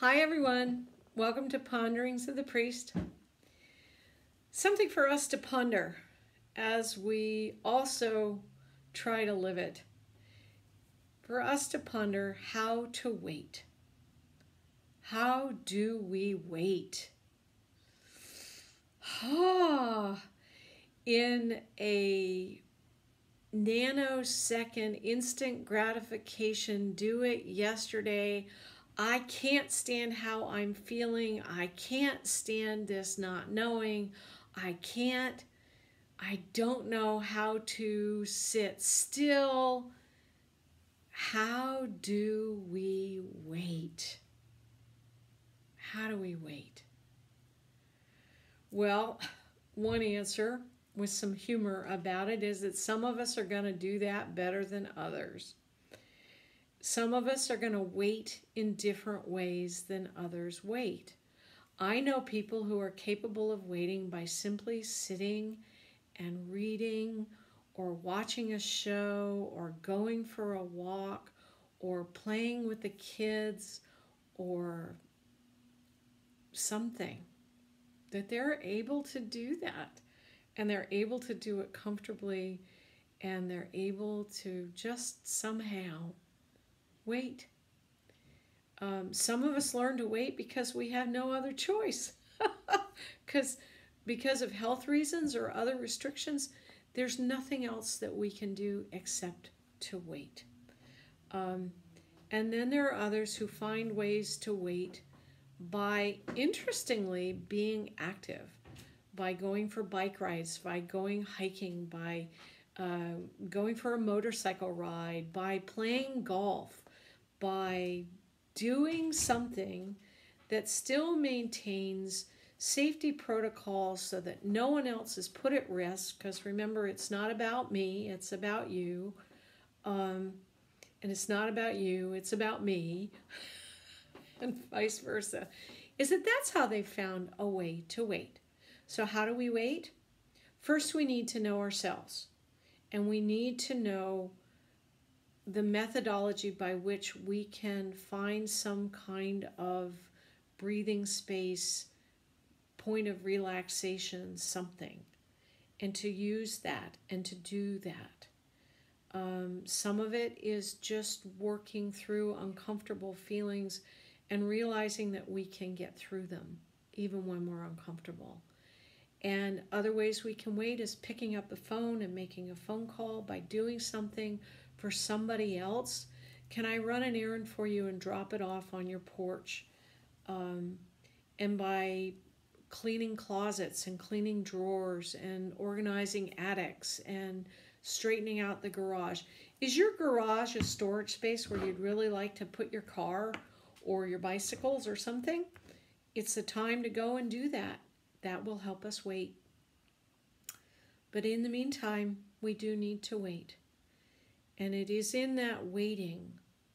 Hi, everyone. Welcome to Ponderings of the Priest. Something for us to ponder as we also try to live it. For us to ponder how to wait. How do we wait? Ah, in a nanosecond instant gratification, do it yesterday I can't stand how I'm feeling. I can't stand this not knowing. I can't, I don't know how to sit still. How do we wait? How do we wait? Well, one answer with some humor about it is that some of us are going to do that better than others. Some of us are going to wait in different ways than others wait. I know people who are capable of waiting by simply sitting and reading or watching a show or going for a walk or playing with the kids or something. That they're able to do that and they're able to do it comfortably and they're able to just somehow wait. Um, some of us learn to wait because we have no other choice. Because because of health reasons or other restrictions, there's nothing else that we can do except to wait. Um, and then there are others who find ways to wait by, interestingly, being active, by going for bike rides, by going hiking, by uh, going for a motorcycle ride, by playing golf, by doing something that still maintains safety protocols so that no one else is put at risk because remember it's not about me it's about you. Um, and it's not about you it's about me. And vice versa. Is that that's how they found a way to wait. So how do we wait? First we need to know ourselves. And we need to know the methodology by which we can find some kind of breathing space, point of relaxation, something, and to use that and to do that. Um, some of it is just working through uncomfortable feelings and realizing that we can get through them even when we're uncomfortable. And other ways we can wait is picking up the phone and making a phone call by doing something for somebody else, can I run an errand for you and drop it off on your porch? Um, and by cleaning closets and cleaning drawers and organizing attics and straightening out the garage. Is your garage a storage space where you'd really like to put your car or your bicycles or something? It's the time to go and do that. That will help us wait. But in the meantime, we do need to wait. And it is in that waiting,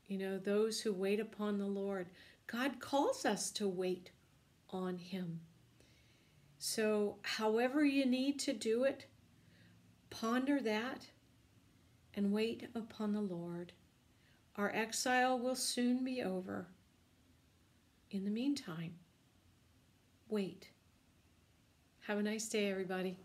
you know, those who wait upon the Lord, God calls us to wait on Him. So, however you need to do it, ponder that and wait upon the Lord. Our exile will soon be over. In the meantime, wait. Have a nice day, everybody.